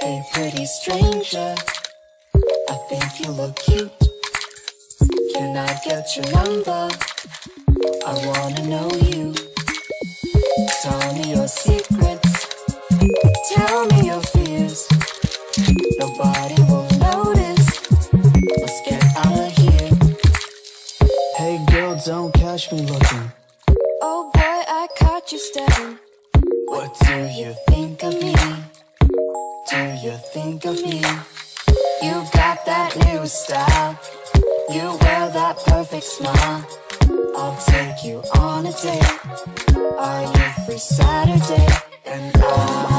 Hey, pretty stranger, I think you look cute. Can I get your number? I wanna know you. Tell me your secrets. Tell me your fears. Nobody will notice. Let's get out of here. Hey girl, don't catch me looking. Oh boy, I caught you staring. What do you think of me? Do you think of me? You got that new style You wear that perfect smile I'll take you on a date Are you free Saturday? And I